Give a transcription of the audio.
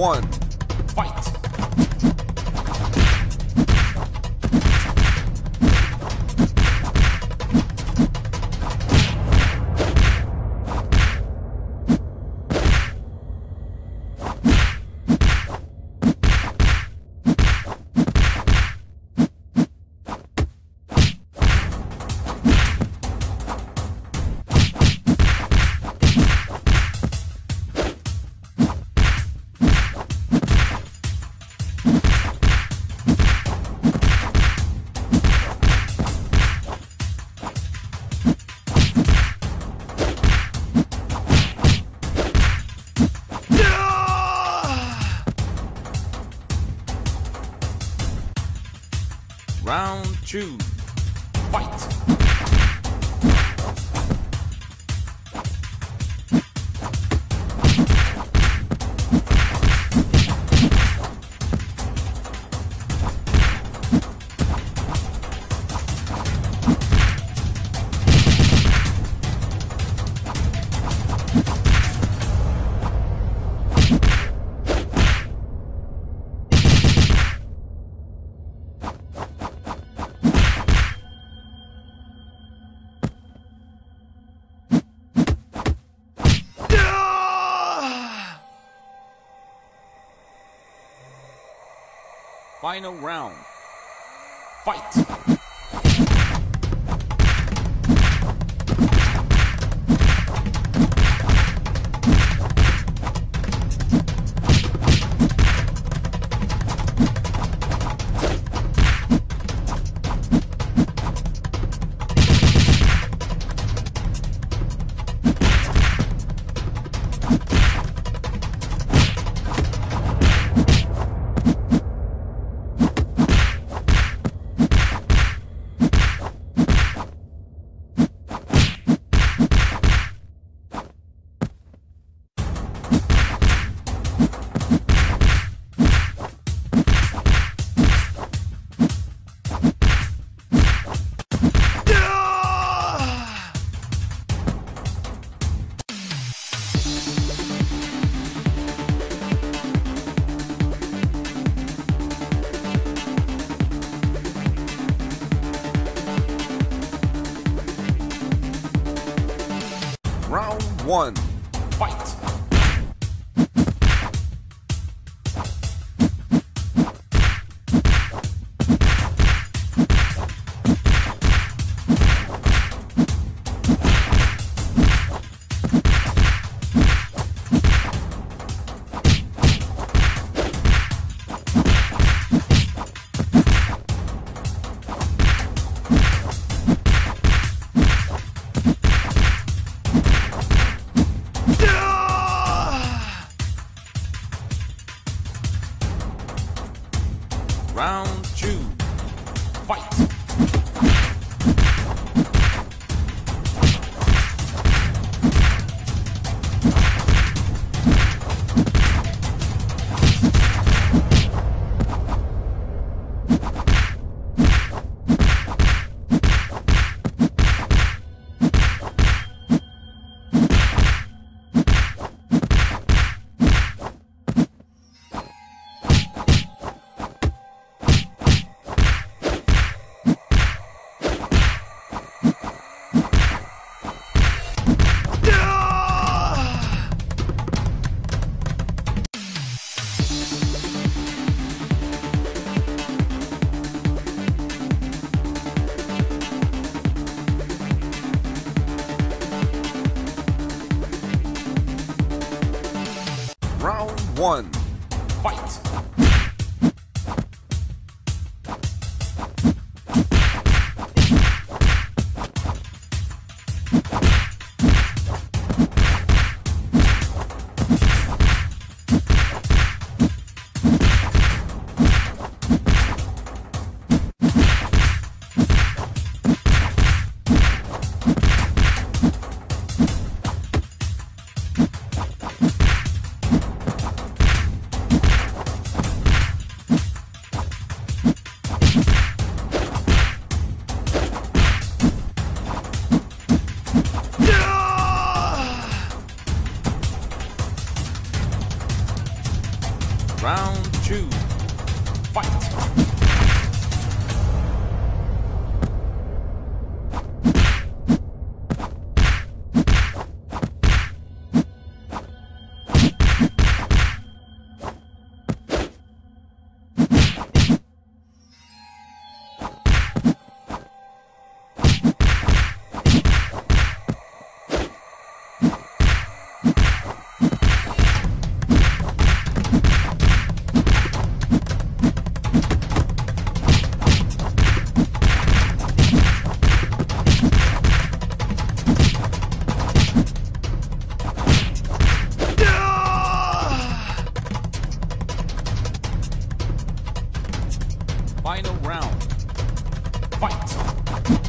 one. Fight! Round two. Fight! Final round. Fight! One. Fight! Round two. Fight! One. Fight! Round two. Fight. Round. Fight!